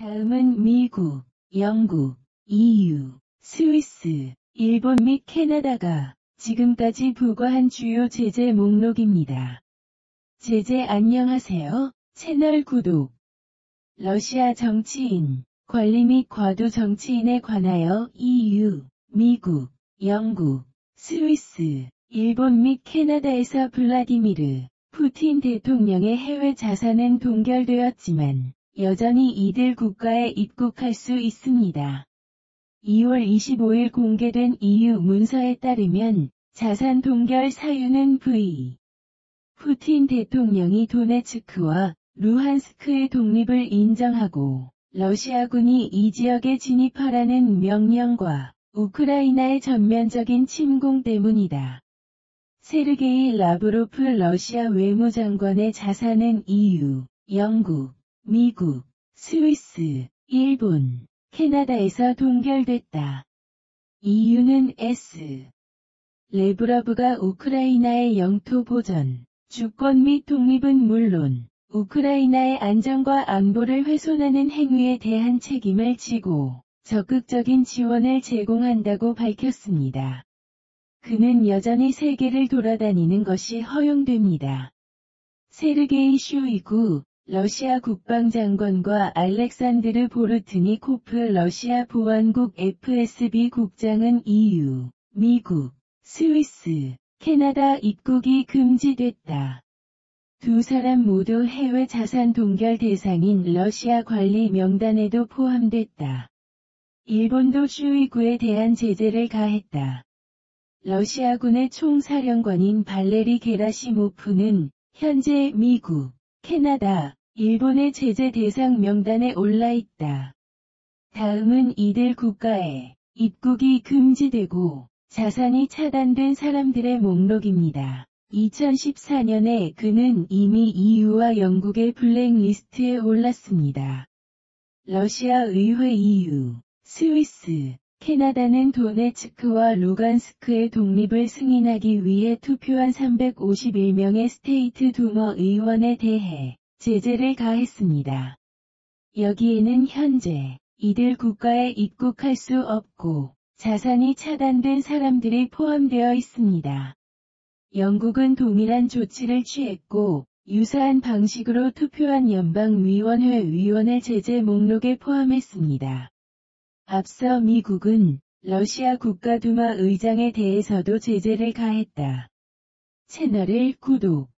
다음은 미국, 영국, EU, 스위스, 일본 및 캐나다가 지금까지 부과한 주요 제재 목록입니다. 제재 안녕하세요. 채널 구독. 러시아 정치인, 관리 및 과도 정치인에 관하여 EU, 미국, 영국, 스위스, 일본 및 캐나다에서 블라디미르, 푸틴 대통령의 해외 자산은 동결되었지만 여전히 이들 국가에 입국할 수 있습니다. 2월 25일 공개된 EU 문서에 따르면 자산 동결 사유는 V. 푸틴 대통령이 도네츠크와 루한스크의 독립을 인정하고 러시아군이 이 지역에 진입하라는 명령과 우크라이나의 전면적인 침공 때문이다. 세르게이 라브로프 러시아 외무장관의 자산은 EU, 영국, 미국, 스위스, 일본, 캐나다에서 동결됐다. EU는 S. 레브라브가 우크라이나의 영토 보전, 주권 및 독립은 물론 우크라이나의 안전과 안보를 훼손하는 행위에 대한 책임을 지고 적극적인 지원을 제공한다고 밝혔습니다. 그는 여전히 세계를 돌아다니는 것이 허용됩니다. 세르게이 슈이구 러시아 국방장관과 알렉산드르 보르트니코프 러시아 보안국 FSB 국장은 EU, 미국, 스위스, 캐나다 입국이 금지됐다. 두 사람 모두 해외 자산 동결 대상인 러시아 관리 명단에도 포함됐다. 일본도 슈이구에 대한 제재를 가했다. 러시아군의 총사령관인 발레리 게라시모프는 현재 미국, 캐나다, 일본의 제재 대상 명단에 올라 있다. 다음은 이들 국가에 입국이 금지되고 자산이 차단된 사람들의 목록입니다. 2014년에 그는 이미 EU와 영국의 블랙리스트에 올랐습니다. 러시아 의회 EU, 스위스, 캐나다는 도네츠크와 루간스크의 독립을 승인하기 위해 투표한 351명의 State Duma 의원에 대해 제재를 가했습니다. 여기에는 현재 이들 국가에 입국할 수 없고 자산이 차단된 사람들이 포함되어 있습니다. 영국은 동일한 조치를 취했고 유사한 방식으로 투표한 연방위원회 위원을 제재 목록에 포함했습니다. 앞서 미국은 러시아 국가두마 의장에 대해서도 제재를 가했다. 채널을 구독